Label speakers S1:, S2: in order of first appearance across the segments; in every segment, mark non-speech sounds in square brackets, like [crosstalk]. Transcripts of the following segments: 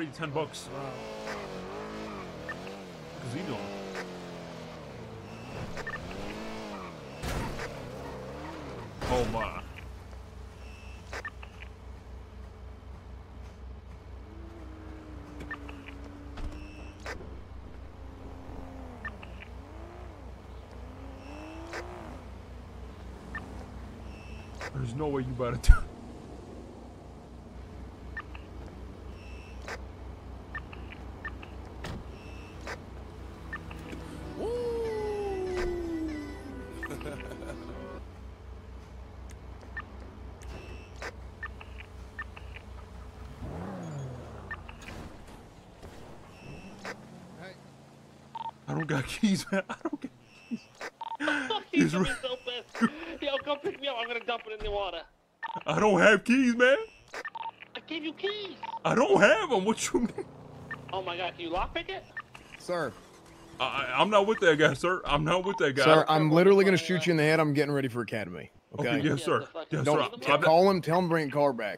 S1: already 10 bucks. Doing? Oh my. There's no way you to do [laughs] don't got keys, man. I don't got keys. [laughs]
S2: He's
S1: He's
S2: gonna be so pissed. Yo, come pick me up. I'm gonna dump it in the water.
S1: I don't have keys, man.
S2: I gave you keys.
S1: I don't have them. What you mean?
S2: Oh my god, can you lockpick it?
S3: Sir,
S1: I, I'm not with that guy, sir. I'm not with that guy.
S3: sir,
S1: I
S3: I'm literally gonna shoot you in the head. I'm getting ready for academy. Okay.
S1: okay, yes, sir.
S2: the fuck-
S1: Yes,
S3: Don't
S1: sir.
S3: t-
S1: I'm not-
S3: call him. Tell him to bring the car back.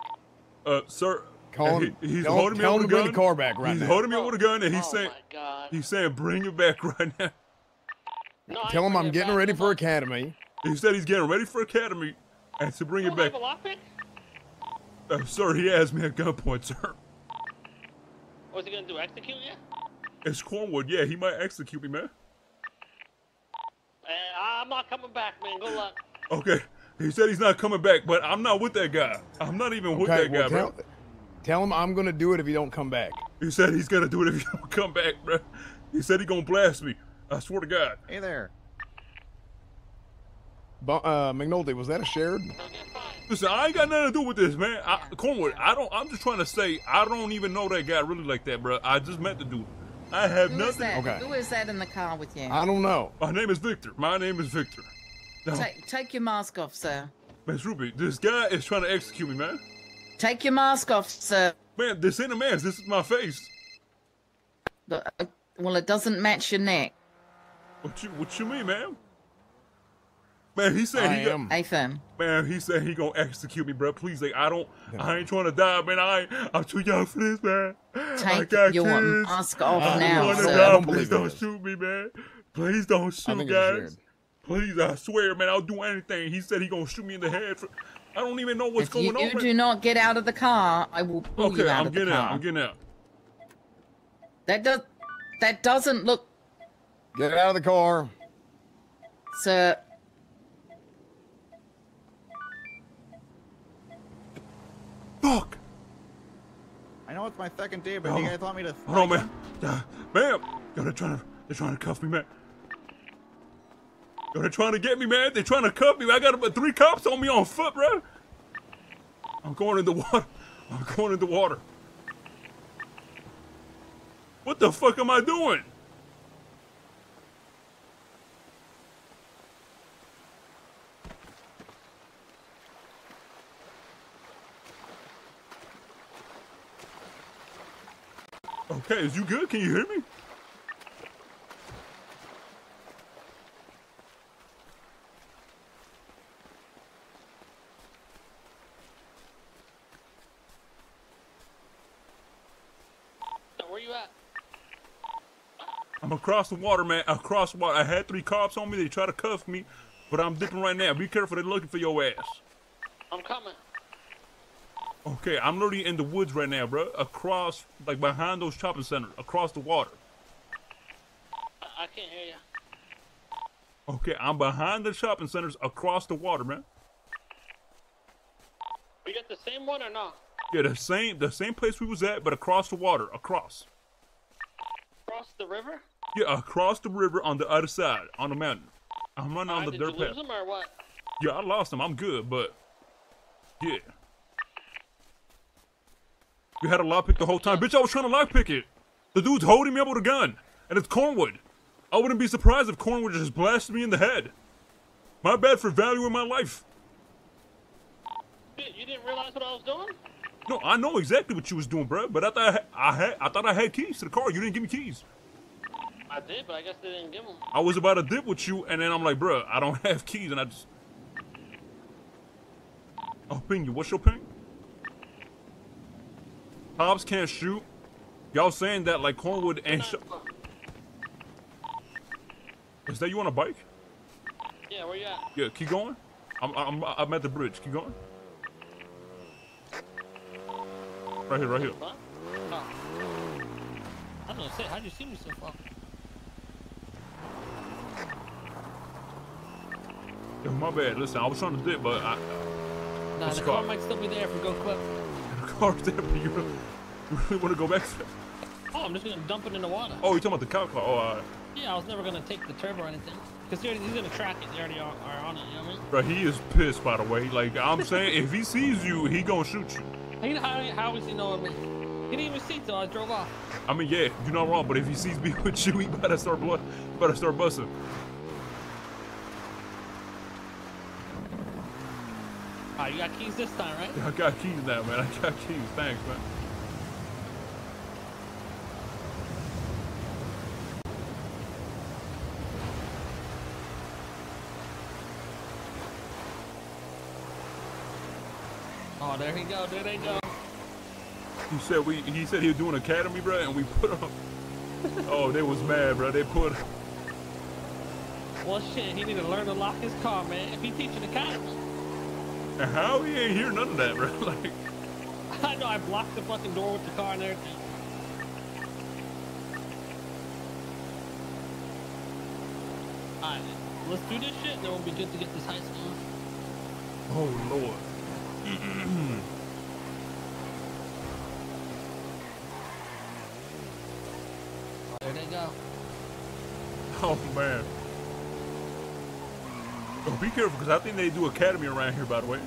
S1: uh, sir.
S3: Call
S1: he-
S3: him.
S1: he's holding me
S3: him
S1: with a gun.
S3: the car back right
S1: he's
S3: now.
S1: holding me up with a gun, and he's
S2: oh
S1: saying,
S2: my god.
S1: he's saying, bring it back [laughs] right now.
S2: No,
S3: Tell him I'm getting ready for academy.
S1: He said he's getting ready for academy, and to bring
S2: You
S1: it back.
S2: have a lockpick?
S1: Uh, sir, he has me at gunpoint, [laughs] sir.
S2: What's he gonna do? Execute you?
S1: It's Cornwood. Yeah, he might execute me, man.
S2: Uh, I'm not coming back, man. Good luck.
S1: Okay. He said he's not coming back, but I'm not with that guy. I'm not even with that
S3: Well,
S1: guy,
S3: tell,
S1: bro.
S3: Tell him I'm gonna do it if he don't come back.
S1: He said he's gonna do it if you don't come back, bro. He said he gonna blast me. I swear to God.
S4: Hey there.
S3: Bu- uh, McNulty, was that a shared?
S1: Listen, I ain't got nothing to do with this, man. I, Cornwood, I don't. I'm just trying to say I don't even know that guy really like that, bro. I just met the dude. I have
S5: Who is
S1: nothing.
S5: that?
S3: Okay.
S5: Who is that in the car with you?
S3: I don't know.
S1: My name is Victor. My name is Victor. Now,
S5: Take, take your mask off, sir.
S1: Miss Ruby, this guy is trying to execute me, man.
S5: Take your mask off, sir.
S1: Man, this ain't a mask. This is my face.
S5: Uh, Well, it doesn't match your neck.
S1: What you What you mean, man? Man, he said
S3: I
S1: he got,
S3: am.
S5: Ethan,
S1: Man, he said he gonna execute me, bro. Please, like, I don't, I ain't trying to die, man. I, I'm too young for this, man. I
S5: take
S1: got
S5: your
S1: kids.
S5: mask off
S3: I
S1: I
S5: now,
S1: wanna
S3: sir.
S1: die.
S3: I
S5: sir.
S3: don't
S1: Please don't
S3: it is.
S1: shoot me, man. Please don't shoot,
S3: think it's
S1: guys. Please, I swear, man, I'll do anything. He said he gonna shoot me in the head. For, I don't even know what's
S5: If
S1: going
S5: you
S1: on. man.
S5: do not get out of the car, I will pull
S1: okay,
S5: you out
S1: I'm
S5: of the
S1: getting
S5: car.
S1: out. I'm getting out.
S5: That does. That doesn't look,
S3: Get out of the car.
S5: sir.
S1: Fuck.
S4: I know it's my second day, but
S1: Oh.
S4: you guys want me to?
S1: Hold on,
S4: spike
S1: man.
S4: 'em?
S1: Uh, man, yo, they're trying to, they're trying to cuff me, man. Yo, they're trying to get me, man. They're trying to cuff me. I got about three cops on me on foot, bro. I'm going in the water. I'm going in the water. What the fuck am I doing? Okay, is you good? Can you hear me?
S2: You at?
S1: I'm across the water, man. Across the water. I had three cops on me. They tried to cuff me, but I'm dipping right now. Be careful. They're looking for your ass.
S2: I'm coming.
S1: Okay, I'm literally in the woods right now, bro. Across, like behind those shopping centers, across the water.
S2: I, I can't hear you.
S1: Okay, I'm behind the shopping centers, across the water, man.
S2: We got the same one or not?
S1: Yeah, the same, the same place we was at, but across the water, across.
S2: Across the river?
S1: Yeah, across the river on the other side, on the mountain. I'm running on
S2: Alright,
S1: the
S2: did
S1: dirt
S2: you
S1: path.
S2: lose them or what?
S1: Yeah, I lost him. I'm good, but yeah. You had a lockpick the whole time. Bitch, I was trying to lockpick it. The dude's holding me up with a gun, and it's Cornwood. I wouldn't be surprised if Cornwood just blasted me in the head. My bad for valuing my life.
S2: You didn't realize what I was doing?
S1: No, I know exactly what you was doing, bro. But I thought I had, I thought I had keys to the car. You didn't give me keys.
S2: I did, but I guess they didn't give them.
S1: I was about to dip with you, and then I'm like, bro, I don't [laughs] have keys, and I just. I'll ping you. What's your ping? Hobbs can't shoot. Y'all saying that like Cornwood and is that you on a bike?
S2: Yeah, where you at?
S1: Yeah, keep going. I'm I'm I'm at the bridge. Keep going. Right here, right here.
S2: Huh? Oh. I gonna say, how'd you see me so far?
S1: Yeah, my bad. Listen, I was trying to dip, but I,
S2: Nah, the
S1: it
S2: car might still be there if we go quick. [laughs]
S1: the car's there, but you really, you really want to go back? To,
S2: Oh, I'm just gonna dump it in the water.
S1: oh, you talking about the cow car? Oh, all right.
S2: Yeah, I was never gonna take the turbo or anything. Because he's gonna track it. They already are, are on it, you know what I mean?
S1: Bro, he is pissed, by the way. Like, I'm saying, if he sees you, he gonna shoot you.
S2: Hey, How, how is he knowing me? He didn't even see till I drove off.
S1: I mean, yeah, you're not wrong, but if he sees me [laughs] with you, he better start blood, better start busting.
S2: Ah, you got keys this time, right?
S1: I got keys now, man. I got keys. Thanks, man.
S2: Oh, there he go. There they go.
S1: He said we. He said he was doing academy, bro, and we put him. oh, they was mad, bro. They put.
S2: Well, shit, he need to learn to lock his car, man. If he teaching the academy.
S1: And how he ain't hear none of that, bro? [laughs] Like, [laughs]
S2: I know I blocked the fucking door with the car and everything. Alright, let's do this shit, then we'll be good to get this high school.
S1: oh lord.
S2: There they go.
S1: Oh man. Oh, be careful, because I think they do academy around here, by the way.